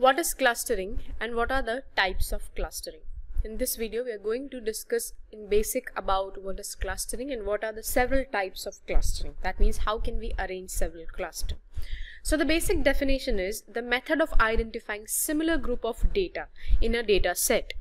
What is clustering and what are the types of clustering? In this video, we are going to discuss in basic about what is clustering and what are the several types of clustering. That means how can we arrange several cluster. So the basic definition is the method of identifying similar group of data in a data set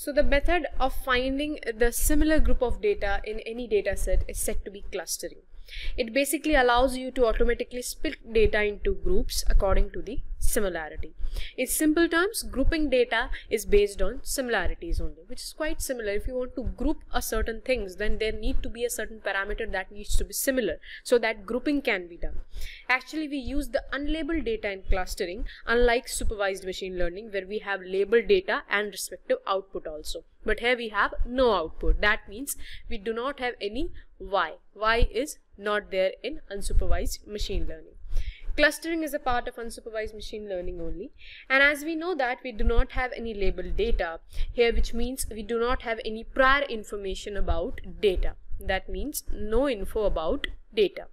So the method of finding the similar group of data in any data set is said to be clustering. It basically allows you to automatically split data into groups according to the similarity. In simple terms, grouping data is based on similarities only, which is quite similar. If you want to group a certain things, then there need to be a certain parameter that needs to be similar so that grouping can be done. Actually, we use the unlabeled data in clustering, unlike supervised machine learning where we have labeled data and respective output also. But here we have no output. That means we do not have any Y. Y is not there in unsupervised machine learning. Clustering is a part of unsupervised machine learning only. And as we know that we do not have any labeled data here, which means we do not have any prior information about data. That means no info about data.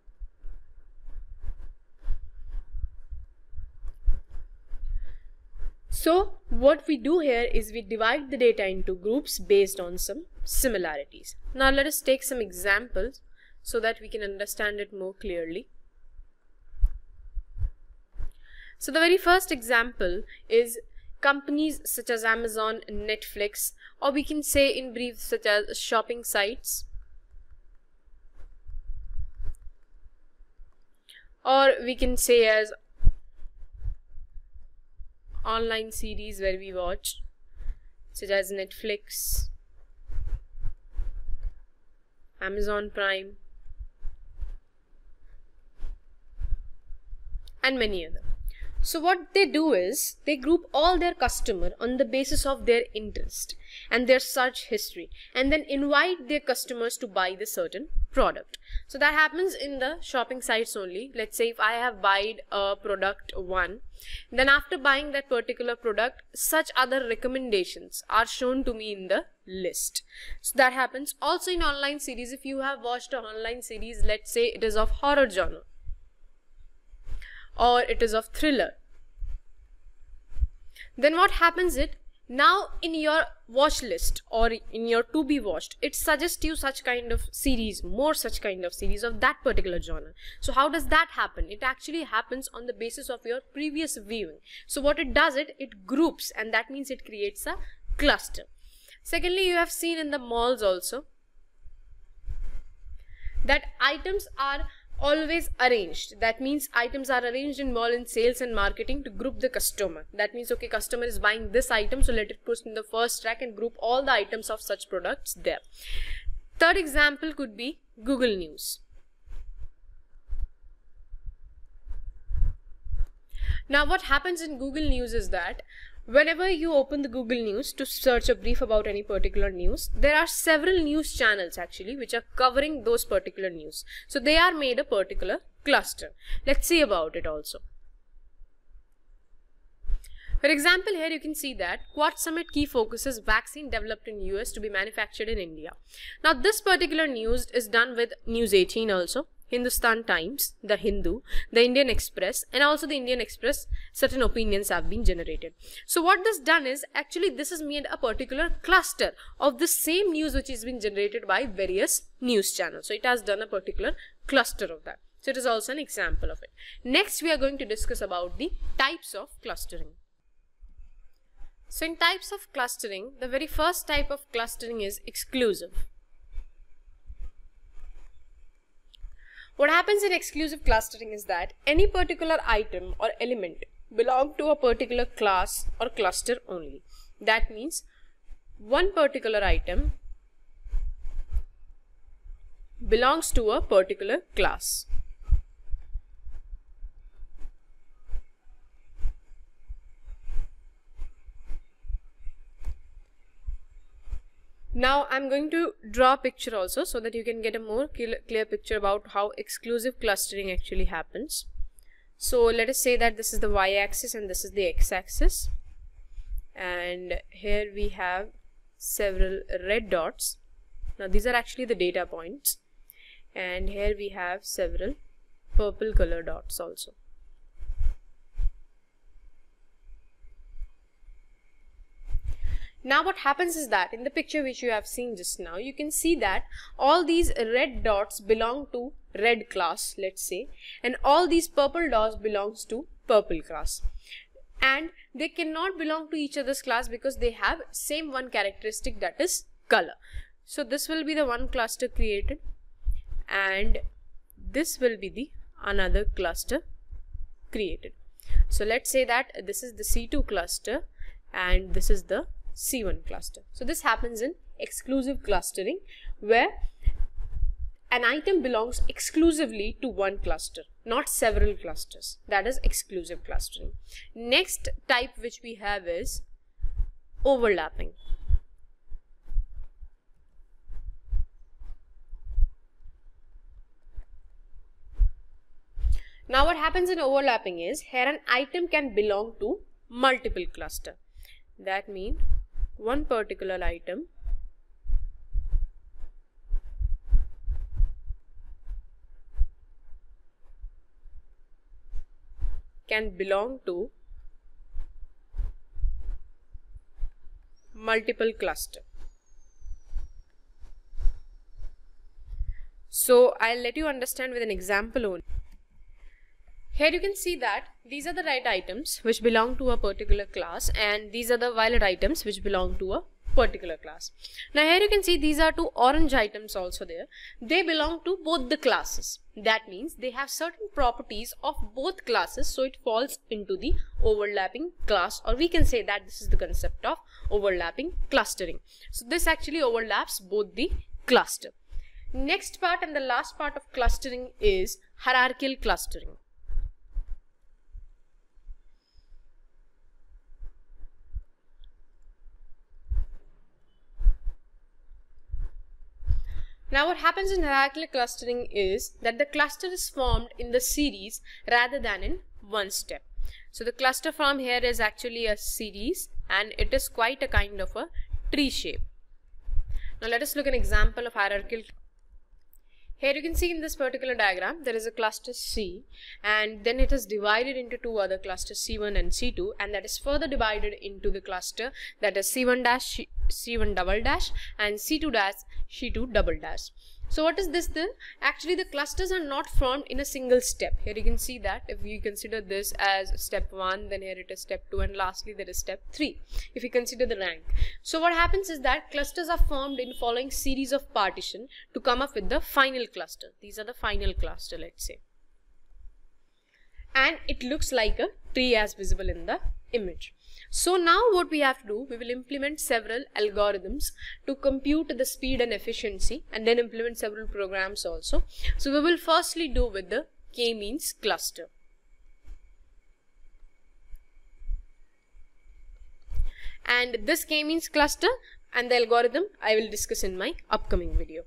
So what we do here is we divide the data into groups based on some similarities. Now let us take some examples so that we can understand it more clearly. So the very first example is companies such as Amazon, Netflix, or we can say in brief such as shopping sites. Or we can say as online series where we watch such as Netflix, Amazon Prime and many other. So what they do is they group all their customer on the basis of their interest and their search history and then invite their customers to buy the certain product. So that happens in the shopping sites only. Let's say if I have bought a product one, then after buying that particular product, such other recommendations are shown to me in the list. So that happens also in online series. If you have watched an online series, let's say it is of horror genre or it is of thriller. Then what happens it? Now in your watch list or in your to be watched it suggests you such kind of series more such kind of series of that particular genre. So how does that happen? It actually happens on the basis of your previous viewing. So what it does it it groups and that means it creates a cluster. Secondly you have seen in the malls also that items are always arranged. That means items are arranged in mall in sales and marketing to group the customer. That means okay customer is buying this item so let it put in the first rack and group all the items of such products there. Third example could be google news. Now what happens in google news is that Whenever you open the Google News to search a brief about any particular news, there are several news channels actually which are covering those particular news. So they are made a particular cluster. Let's see about it also. For example, here you can see that Quad Summit key focuses vaccine developed in US to be manufactured in India. Now this particular news is done with News 18 also. Hindustan Times, The Hindu, The Indian Express and also the Indian Express certain opinions have been generated. So what this done is actually this has made a particular cluster of the same news which has been generated by various news channels. So it has done a particular cluster of that. So it is also an example of it. Next we are going to discuss about the types of clustering. So in types of clustering, the very first type of clustering is exclusive. What happens in exclusive clustering is that any particular item or element belong to a particular class or cluster only. That means one particular item belongs to a particular class. Now I'm going to draw a picture also so that you can get a more clear picture about how exclusive clustering actually happens. So let us say that this is the y-axis and this is the x-axis and here we have several red dots. Now these are actually the data points and here we have several purple color dots also. Now what happens is that in the picture which you have seen just now, you can see that all these red dots belong to red class, let's say, and all these purple dots belongs to purple class. And they cannot belong to each other's class because they have same one characteristic that is color. So this will be the one cluster created and this will be the another cluster created. So let's say that this is the C2 cluster and this is the C1 cluster. So this happens in exclusive clustering where an item belongs exclusively to one cluster, not several clusters. That is exclusive clustering. Next type which we have is overlapping. Now what happens in overlapping is here an item can belong to multiple cluster. That means one particular item can belong to multiple cluster. So I'll let you understand with an example only. Here you can see that these are the right items which belong to a particular class and these are the violet items which belong to a particular class. Now here you can see these are two orange items also there. They belong to both the classes. That means they have certain properties of both classes so it falls into the overlapping class or we can say that this is the concept of overlapping clustering. So this actually overlaps both the cluster. Next part and the last part of clustering is hierarchical clustering. Now what happens in hierarchical clustering is that the cluster is formed in the series rather than in one step. So the cluster form here is actually a series and it is quite a kind of a tree shape. Now let us look an example of hierarchical here you can see in this particular diagram there is a cluster C and then it is divided into two other clusters C1 and C2 and that is further divided into the cluster that is C1 dash C1 double dash and C2 dash C2 double dash. So what is this then? Actually the clusters are not formed in a single step. Here you can see that if we consider this as step 1 then here it is step 2 and lastly there is step 3 if we consider the rank. So what happens is that clusters are formed in following series of partition to come up with the final cluster. These are the final cluster let's say. And it looks like a tree as visible in the image. So now what we have to do, we will implement several algorithms to compute the speed and efficiency and then implement several programs also. So we will firstly do with the k-means cluster. And this k-means cluster and the algorithm I will discuss in my upcoming video.